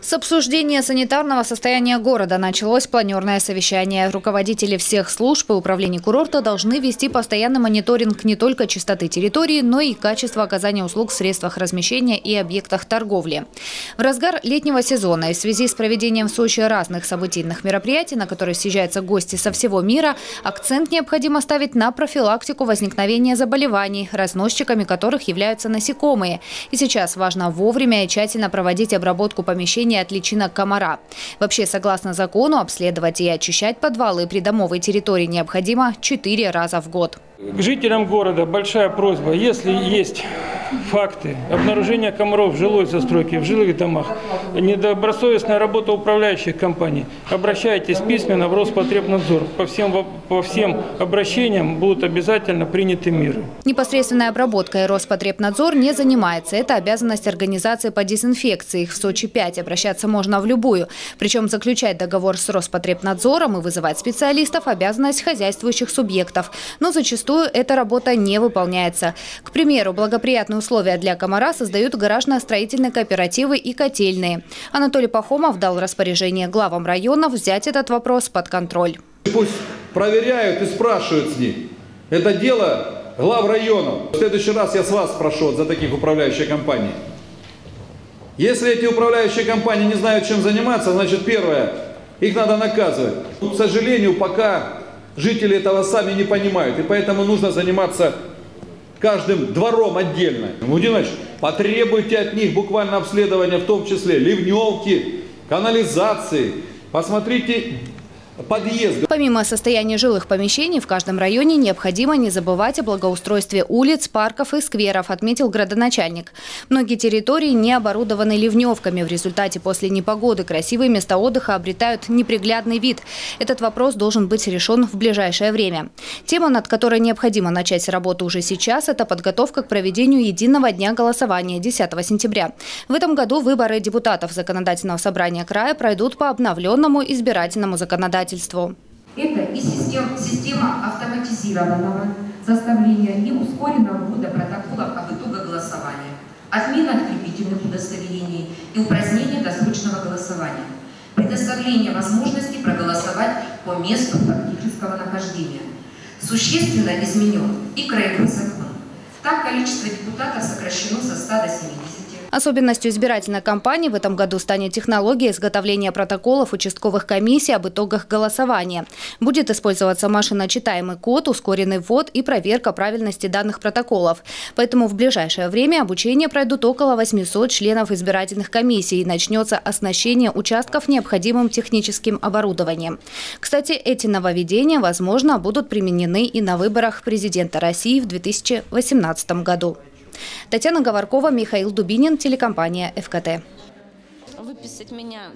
С обсуждения санитарного состояния города началось планерное совещание. Руководители всех служб и управлений курорта должны вести постоянный мониторинг не только чистоты территории, но и качества оказания услуг в средствах размещения и объектах торговли. В разгар летнего сезона и в связи с проведением в Сочи разных событийных мероприятий, на которые съезжаются гости со всего мира, акцент необходимо ставить на профилактику возникновения заболеваний, разносчиками которых являются насекомые. И сейчас важно вовремя и тщательно проводить обработку помещений от личинок комара. Вообще, согласно закону, обследовать и очищать подвалы при домовой территории необходимо 4 раза в год. К жителям города большая просьба, если есть факты обнаружения комаров в жилой застройке, в жилых домах, недобросовестная работа управляющих компаний, обращайтесь письменно в Роспотребнадзор. По всем, по всем обращениям будут обязательно приняты меры. Непосредственной обработкой Роспотребнадзор не занимается. Это обязанность организации по дезинфекции. Их в Сочи 5 обращаться можно в любую. Причем заключать договор с Роспотребнадзором и вызывать специалистов – обязанность хозяйствующих субъектов. Но зачастую эта работа не выполняется. К примеру, благоприятные условия для комара создают гаражно-строительные кооперативы и котельные. Анатолий Пахомов дал распоряжение главам районов взять этот вопрос под контроль. Пусть проверяют и спрашивают с них. Это дело глав районов. В следующий раз я с вас спрошу за таких управляющих компаний. Если эти управляющие компании не знают, чем заниматься, значит, первое, их надо наказывать. К сожалению, пока жители этого сами не понимают. И поэтому нужно заниматься каждым двором отдельно. Владимир потребуйте от них буквально обследования, в том числе ливневки, канализации. Посмотрите подъезды. Помимо состояния жилых помещений, в каждом районе необходимо не забывать о благоустройстве улиц, парков и скверов, отметил градоначальник. Многие территории не оборудованы ливневками. В результате после непогоды красивые места отдыха обретают неприглядный вид. Этот вопрос должен быть решен в ближайшее время. Тема, над которой необходимо начать работу уже сейчас, это подготовка к проведению единого дня голосования 10 сентября. В этом году выборы депутатов Законодательного собрания края пройдут по обновленному избирательному законодательству законодательству. Это и система, система автоматизированного составления и ускоренного ввода протоколов об итогах голосования, отмена открепительных удостоверений и упразднение досрочного голосования, предоставление возможности проголосовать по месту фактического нахождения. Существенно изменен и краевой закон. Так количество депутатов сокращено со 100 до 70. Особенностью избирательной кампании в этом году станет технология изготовления протоколов участковых комиссий об итогах голосования. Будет использоваться машиночитаемый код, ускоренный ввод и проверка правильности данных протоколов. Поэтому в ближайшее время обучение пройдут около 800 членов избирательных комиссий и начнется оснащение участков необходимым техническим оборудованием. Кстати, эти нововведения, возможно, будут применены и на выборах президента России в 2018 году. Татьяна Говоркова, Михаил Дубинин, телекомпания «ФКТ». Выписать меня